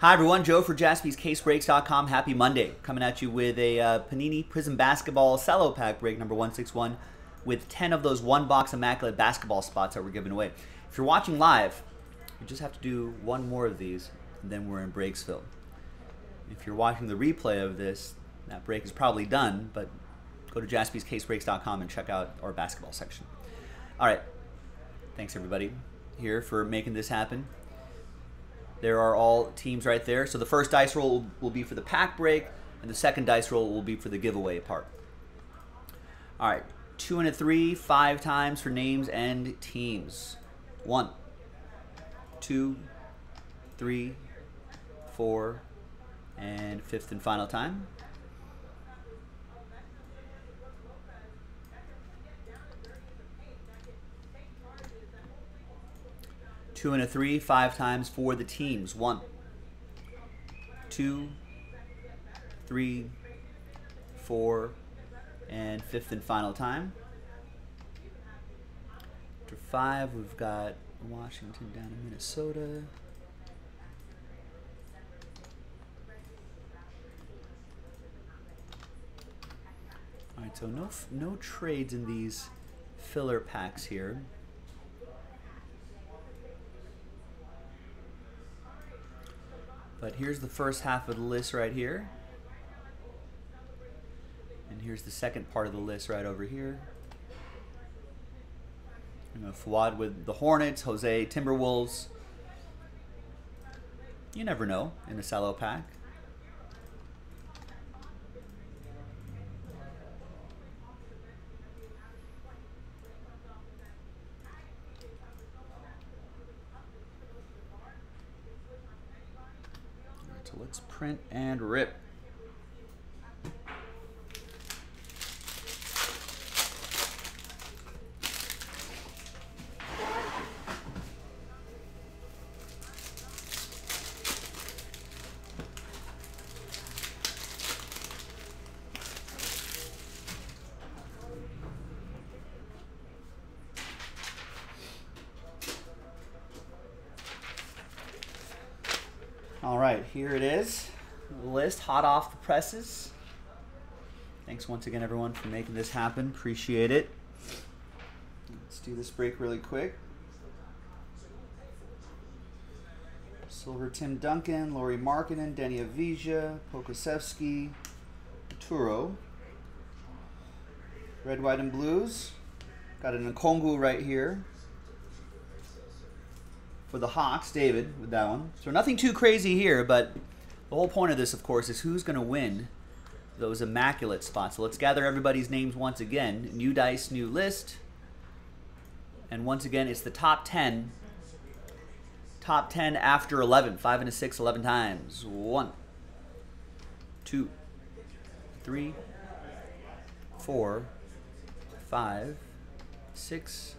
Hi, everyone. Joe for jaspyscasebreaks.com. Happy Monday. Coming at you with a uh, Panini Prizm Basketball Cello Pack break number 161 with 10 of those one box Immaculate basketball spots that we're giving away. If you're watching live, you just have to do one more of these, and then we're in Breaksville. If you're watching the replay of this, that break is probably done, but go to jaspyscasebreaks.com and check out our basketball section. All right. Thanks, everybody, here for making this happen. There are all teams right there. So the first dice roll will be for the pack break, and the second dice roll will be for the giveaway part. All right. Two and a three, five times for names and teams. One, two, three, four, and fifth and final time. Two and a three, five times for the teams. One, two, three, four, and fifth and final time. After five, we've got Washington down in Minnesota. All right, so no no trades in these filler packs here. But here's the first half of the list right here. And here's the second part of the list right over here. You know, Fuad with the Hornets, Jose Timberwolves. You never know in the cello pack. So let's print and rip. All right, here it is. List hot off the presses. Thanks once again, everyone, for making this happen. Appreciate it. Let's do this break really quick. Silver Tim Duncan, Lauri Markkanen, Deni Avdija, Pokusevski, Turo. Red, white, and blues. Got an Okongwu right here for the Hawks, David, with that one. So nothing too crazy here, but the whole point of this, of course, is who's going to win those immaculate spots. So let's gather everybody's names once again. New dice, new list. And once again, it's the top 10. Top 10 after 11. 5 and a 6, 11 times. 1, 2, 3, 4, 5, 6,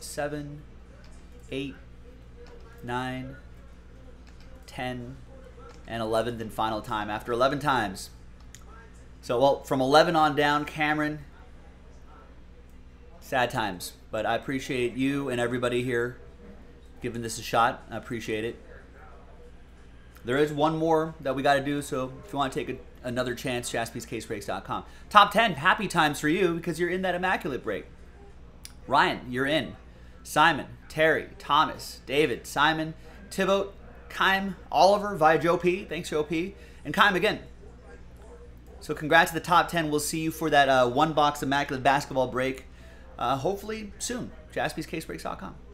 7, 8, 9, 10, and 11th and final time after 11 times. So, well, from 11 on down, Cameron, sad times. But I appreciate you and everybody here giving this a shot. I appreciate it. There is one more that we got to do, so if you want to take a, another chance, jaspyscasebreaks.com. Top 10, happy times for you because you're in that immaculate break. Ryan, you're in. Simon, Terry, Thomas, David, Simon, Thibaut, Kime, Oliver via Joe P. Thanks, Joe P. And Kime again. So congrats to the top 10. We'll see you for that uh, one box Immaculate basketball break, uh, hopefully soon. JaspysCaseBreaks.com.